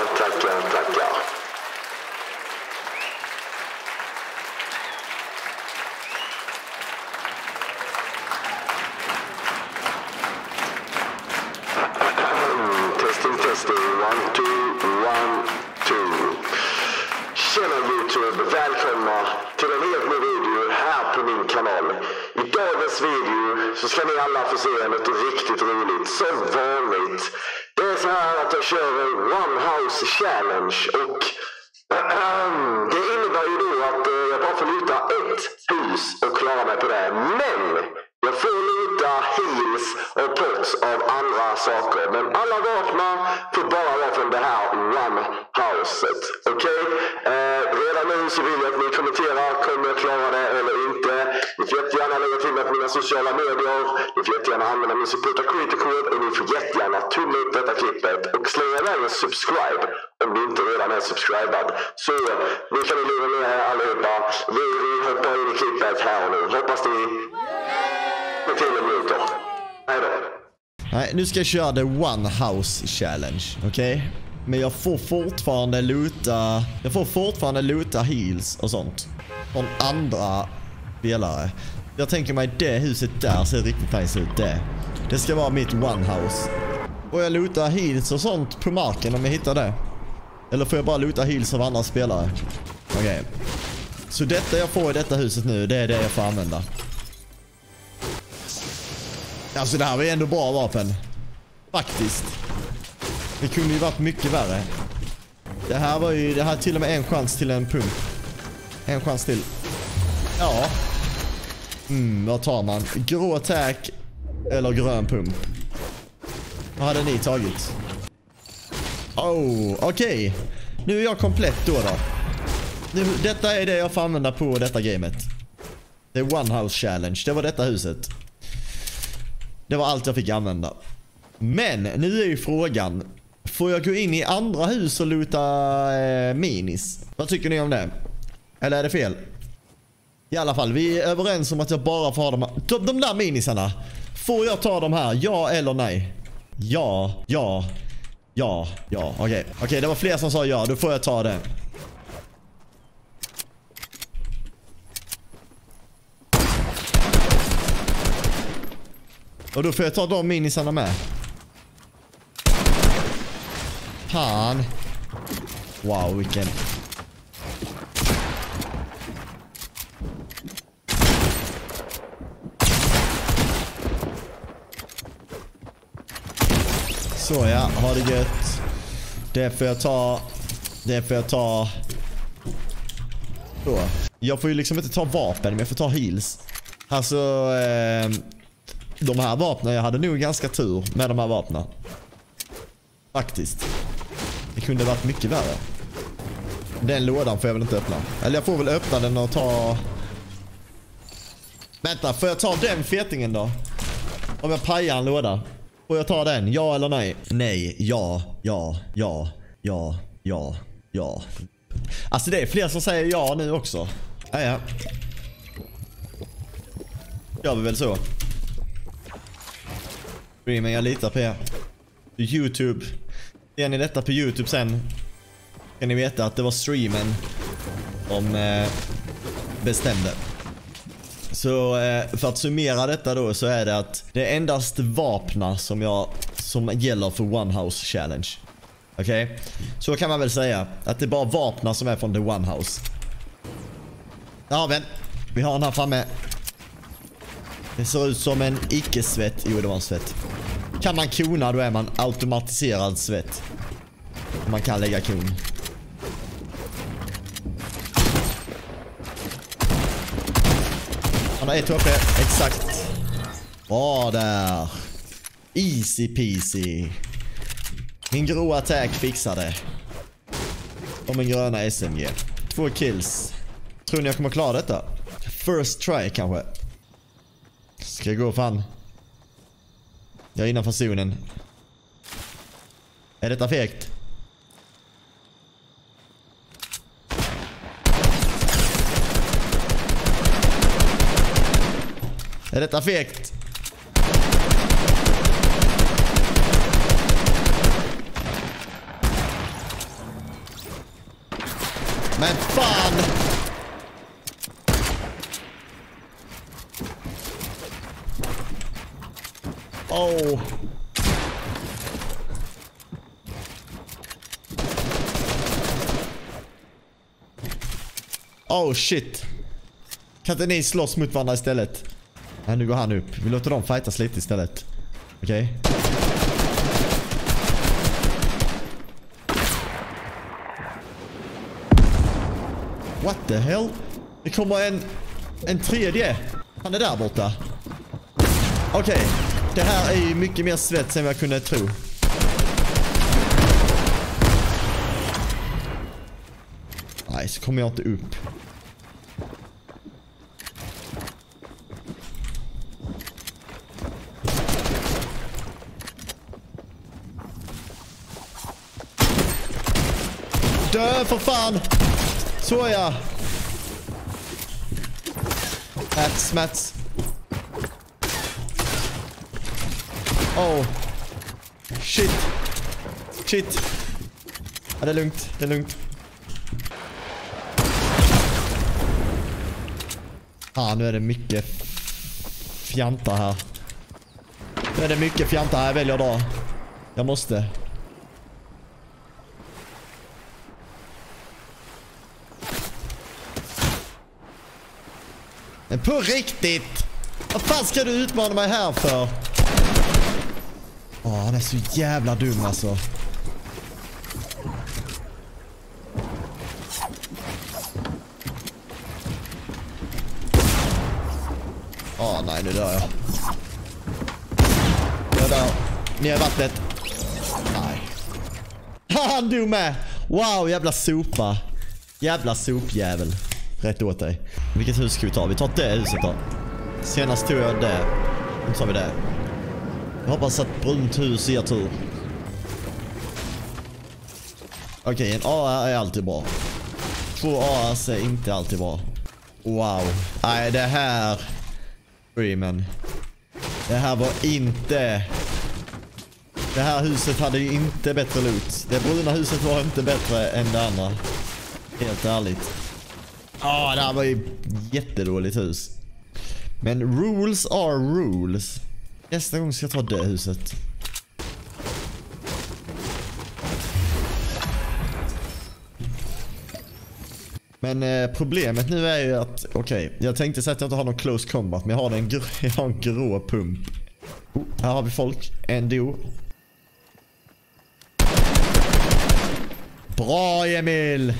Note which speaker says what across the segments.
Speaker 1: down, duck down, duck. Challenge och ehm, det innebär ju då att eh, jag bara får luta ett hus och klara mig på det. Men jag får luta heels och pots av andra saker. Men alla vakna får bara vara från det här One Houset. Okej? Eh, redan nu så vill jag att ni kommenterar. Kommer jag klara det eller inte? Ni får jättegärna lägga till mig på mina sociala medier. Ni får jättegärna använda min supporta creator-kod och ni får jättegärna tumma upp detta klippet och slänga iväg en subscribe om du inte redan är subscribad. Så nu kan ni lura med er allihopa. Vi, vi hoppar in i klippet här och nu. Hoppas ni
Speaker 2: Nej, nu ska jag köra the one house challenge. Okej? Men jag får fortfarande luta... Jag får fortfarande luta heals och sånt. Från andra spelare. Jag tänker mig det huset där ser riktigt nice ut. Det. Det ska vara mitt one house. Och jag luta heals och sånt på marken om jag hittar det? Eller får jag bara luta heals av andra spelare? Okej. Så detta jag får i detta huset nu, det är det jag får använda. Alltså det här var ju ändå bra vapen. Faktiskt. Det kunde ju varit mycket värre. Det här var ju, det här är till och med en chans till en pump. En chans till. Ja. Mm, vad tar man? Grå attack eller grön pump? Vad hade ni tagit? Oh, okej. Nu är jag komplett då då. Nu, detta är det jag får använda på detta gamet. Det är One House Challenge. Det var detta huset. Det var allt jag fick använda. Men nu är ju frågan. Får jag gå in i andra hus och luta eh, minis? Vad tycker ni om det? Eller är det fel? I alla fall, vi är överens om att jag bara får ha de här. De, de där minisarna. Får jag ta de här? Ja eller nej? Ja, ja, ja, ja. Okej, okay. okej det var fler som sa ja. Då får jag ta det. Och då får jag ta de minisarna med. Fan. Wow, vilken... Så ja, ha det gött. Det får jag ta. Det får jag ta. Då. Jag får ju liksom inte ta vapen, men jag får ta heals. Alltså... Eh, de här vapnen, jag hade nog ganska tur med de här vapnen. Faktiskt. Det kunde varit mycket värre. Den lådan får jag väl inte öppna. Eller jag får väl öppna den och ta... Vänta, får jag ta den fetingen då? Om jag pajar en låda. Får jag ta den? Ja eller nej? Nej, ja, ja, ja, ja, ja, ja. Alltså det är fler som säger ja nu också. Ja, ja. Gör vi väl så. Men jag litar på er. Youtube. Ser ni detta på Youtube sen kan ni veta att det var streamen som eh, bestämde. Så eh, för att summera detta då så är det att det är endast vapna som jag som gäller för One House Challenge. Okej? Okay? Så kan man väl säga. Att det är bara vapna som är från The One House. Ja, en. Vi har den här framme. Det ser ut som en icke-svett. Jo, det var en svett. Kan man kona då är man automatiserad svett. Man kan lägga kon. Han har ett HP, exakt. Bra där. Easy peasy. Min grå attack fixade. Och min gröna SMG. Två kills. Tror ni jag kommer klara detta? First try kanske. Ska jag gå fan. Jag är innanför zonen. Är detta fegt? Är detta fegt? Men fan! Oh. Oh shit. Kan inte ni slåss mot varandra istället? Nej, nu går han upp. Vi låter dem fightas lite istället. Okej. Okay. What the hell? Det kommer en, en tredje. Han är där borta. Okej. Okay. Det här är ju mycket mer svett än vad jag kunde tro. Nej, så kommer jag inte upp. Dö för fan! Såja! Äh, Mats, Mats. Oh. Shit. Shit. Ja, det är lugnt. Det är lugnt. Ah, nu är det mycket fjantar här. Nu är det mycket fjantar här. Jag väljer att dra. Jag måste. Men på riktigt! Vad fan ska du utmana mig här för? Han är så jävla dum alltså. Åh nej, nu dör jag. Jag dör. Ner i vattnet. Nej. Han du med! Wow, jävla sopa. Jävla sopjävel. Rätt åt dig. Vilket hus ska vi ta? Vi tar det huset då. Senast tog jag det. Nu tar vi det. Jag hoppas att brunt hus ger tur. Okej, okay, en AR är alltid bra. Två ARs är inte alltid bra. Wow. Nej, det här... Freeman. Det här var inte... Det här huset hade ju inte bättre loot. Det bruna huset var inte bättre än det andra. Helt ärligt. Ja, oh, det här var ju jättedåligt hus. Men rules are rules. Nästa gång ska jag ta det huset. Men eh, problemet nu är ju att, okej, okay, jag tänkte säga att jag inte har någon close combat, men jag har en, gr jag har en grå pump. Oh, här har vi folk. En do. Bra Emil!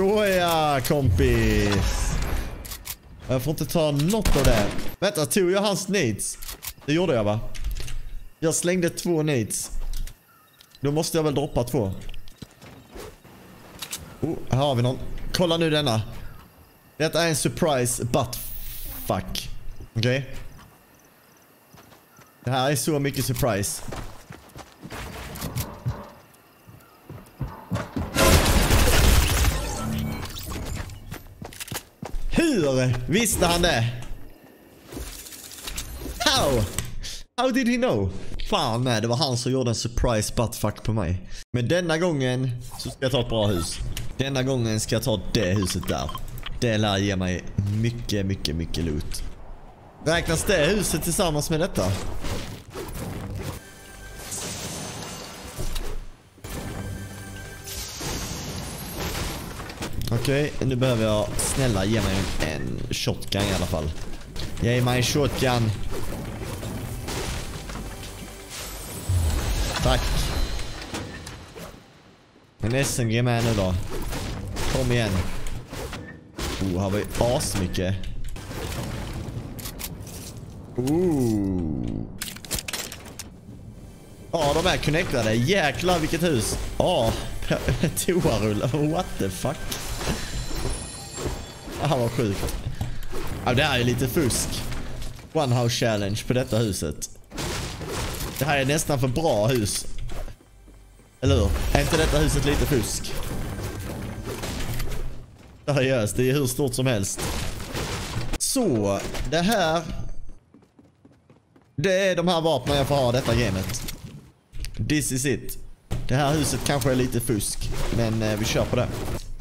Speaker 2: Såja kompis. Jag får inte ta något av det. Vänta, tog jag hans nades? Det gjorde jag va? Jag slängde två nades. Då måste jag väl droppa två. Oh, här har vi någon. Kolla nu denna. Detta är en surprise butt fuck. Okej? Okay? Det här är så mycket surprise. Hur visste han det? How? How did he know? Fan med, det var han som gjorde en surprise buttfuck på mig. Men denna gången så ska jag ta ett bra hus. Denna gången ska jag ta det huset där. Det lär ge mig mycket, mycket, mycket loot. Räknas det huset tillsammans med detta? Okej, okay, nu behöver jag snälla ge mig en shotgun i alla fall. Ge mig en shotgun. Tack. En SMG med nu då. Kom igen. Oh, här var ju asmycket. Ooh. Ja, de är connectade. Jäklar vilket hus. Ja, toarulle. What the fuck? Han var sjukt. Ja, det här är lite fusk. One house challenge på detta huset. Det här är nästan för bra hus. Eller hur? Är inte detta huset lite fusk? Seriöst, det är hur stort som helst. Så, det här... Det är de här vapnen jag får ha detta gamet. This is it. Det här huset kanske är lite fusk, men eh, vi kör på det.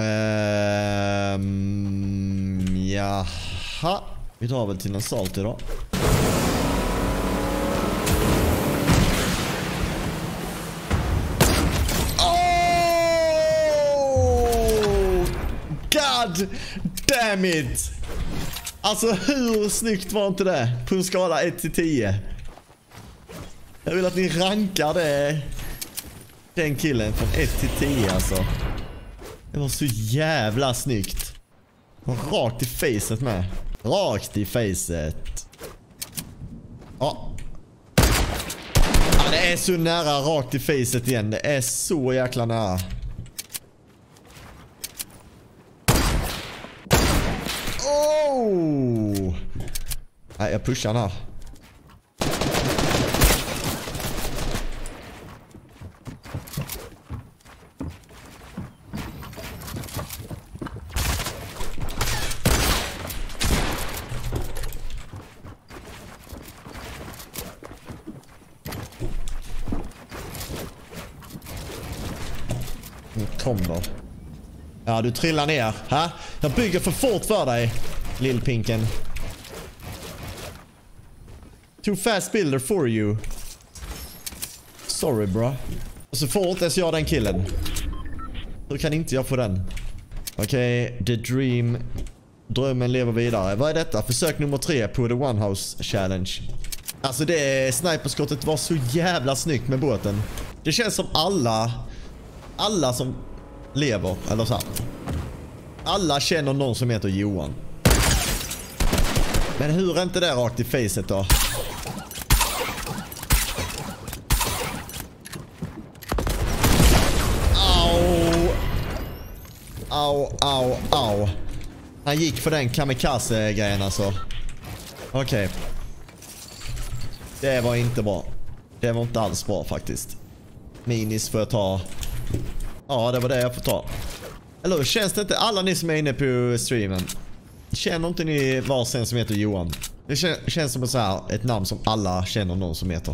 Speaker 2: Ehm, jaha. Vi drar väl till en salt idag. Oh! God damn it! Alltså hur snyggt var inte det? På en skala 1 till 10. Jag vill att ni rankar det. Den killen från 1 till 10 alltså. Det var så jävla snyggt. Och rakt i facet med. Rakt i facet. Ja. ja. Det är så nära rakt i facet igen. Det är så jäkla nära. Oh! Nej, jag pushar den här. kommer. Ja, du trillar ner. Ha? Jag bygger för fort för dig, lillpinken. Too fast builder for you. Sorry bra. Och så får inte ens jag den killen. Hur kan inte jag få den? Okej, okay, the dream. Drömmen lever vidare. Vad är detta? Försök nummer tre på the one house challenge. Alltså det sniperskottet var så jävla snyggt med båten. Det känns som alla, alla som lever, eller så här. Alla känner någon som heter Johan. Men hur är inte det rakt i facet då? Au! Au, au, au. Han gick för den kamikaze-grejen alltså. Okej. Okay. Det var inte bra. Det var inte alls bra faktiskt. Minis får jag ta. Ja, det var det jag får ta. Eller hur? Känns det inte, alla ni som är inne på streamen. Känner inte ni varsin som heter Johan? Det känns som ett, så här, ett namn som alla känner någon som heter.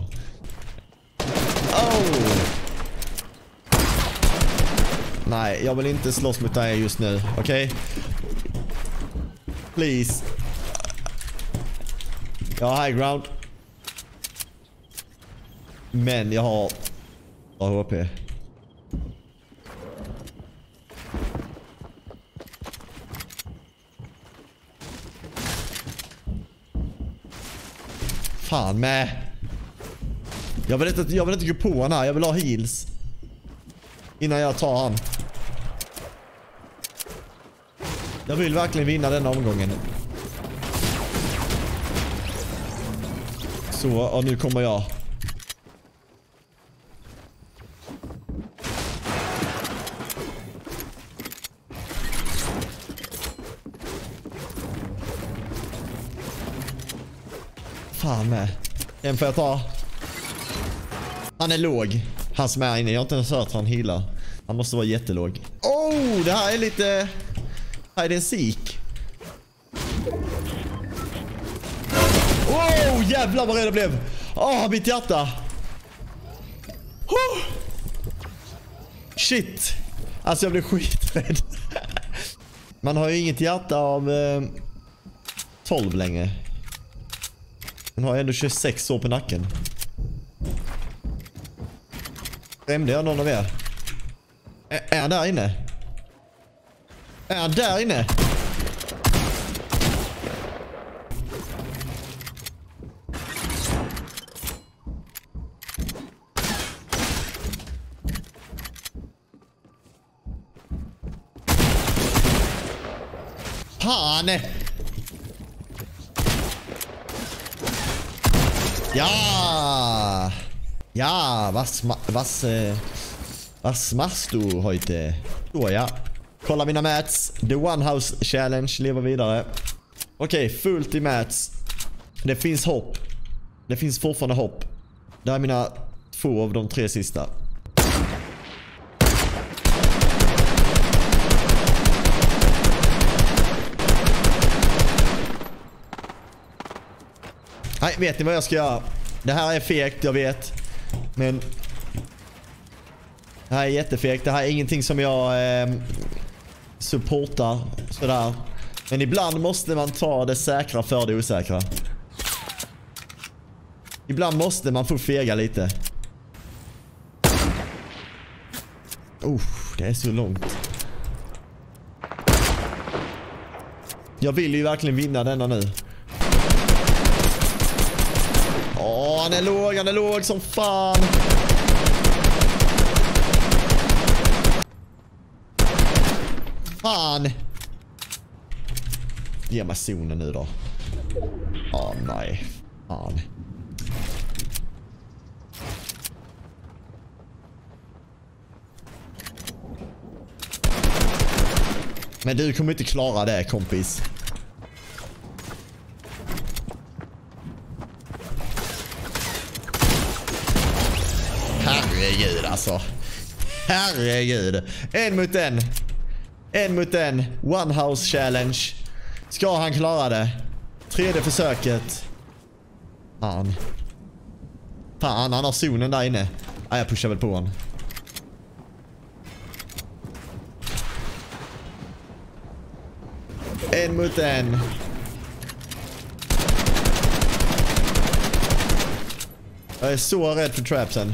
Speaker 2: Oh! Nej, jag vill inte slåss mot dig just nu. Okej? Okay? Please. Jag har high ground. Men jag har... Jag har HP. Fan med. Jag vill inte, jag vill inte gå på han här. Jag vill ha heals. Innan jag tar han. Jag vill verkligen vinna den omgången. Så, och nu kommer jag. Fan med. En får jag ta. Han är låg. Han som är inne. Jag har inte ens hört han healar. Han måste vara jättelåg. Oh, det här är lite... Här är det en sik. Oh, jävlar vad rädd jag blev. Åh, oh, mitt hjärta. Oh. Shit. Alltså jag blev skiträdd. Man har ju inget hjärta av eh, 12 längre. Hon har ändå 26 år på nacken. Skrämde jag någon av er? Ä är han där inne? Är han där inne? Fan! Ja! Ja, was, was, äh, was machst du heute? Så ja. Kolla mina mats. The One House Challenge lever vidare. Okej, okay, fullt i mats. Det finns hopp. Det finns fortfarande hopp. Det är mina två av de tre sista. Nej, vet ni vad jag ska göra? Det här är fegt, jag vet. Men... Det här är jättefegt. Det här är ingenting som jag eh, supportar sådär. Men ibland måste man ta det säkra för det osäkra. Ibland måste man få fega lite. Oh, det är så långt. Jag vill ju verkligen vinna denna nu. Åh, han är låg, han är låg som fan. Fan. Ge mig zonen nu då. Åh nej. Fan. Men du kommer inte klara det kompis. Herregud alltså. Herregud. En mot en. En mot en. One house challenge. Ska han klara det? Tredje försöket. Fan. Fan, han har zonen där inne. Ah, jag pushar väl på honom. En mot en. Jag är så rädd för trapsen.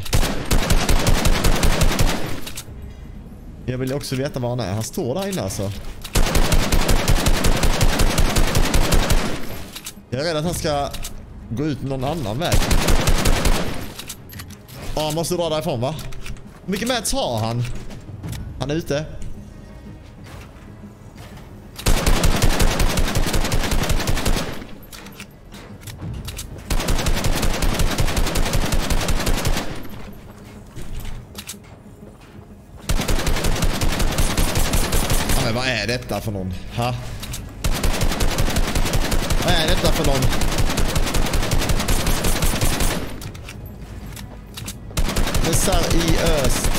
Speaker 2: Jag vill också veta var han är. Han står där inne alltså. Jag är rädd att han ska gå ut någon annan väg. Ja, han måste dra därifrån va? Hur mycket mats har han? Han är ute. Men vad är detta för någon? Ha? Vad är detta för någon? Besar i öst.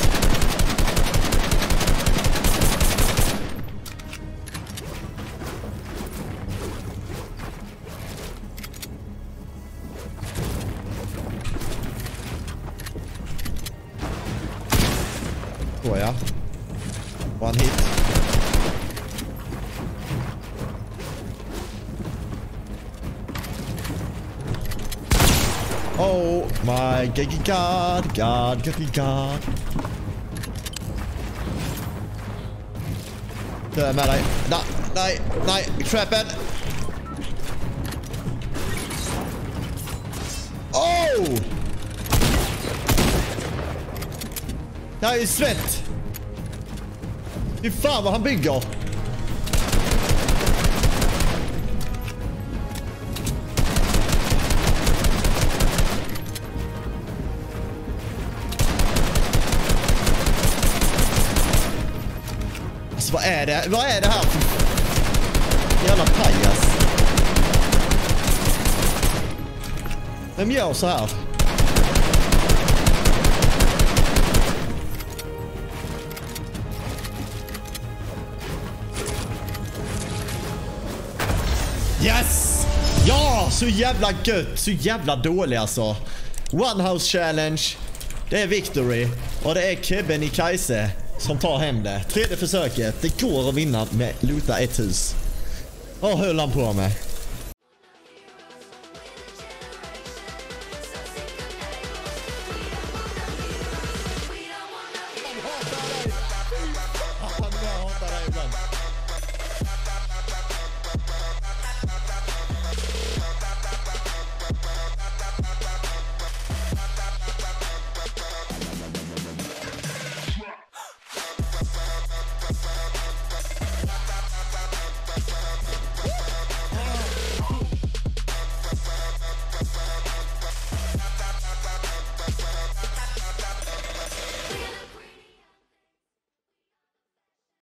Speaker 2: Oh my god, god, god, god, är med dig. Nej, nej, nej. Trappen. Oh! Det här är svett. Fy fan vad han bygger. Vad är det? Vad är det här för jävla pajas? Vem gör så här? Yes! Ja, så jävla gött. Så jävla dålig alltså. One house challenge. Det är victory. Och det är Kebben i Kajse som tar hem det. Tredje försöket. Det går att vinna med luta ett hus. Vad höll han på med?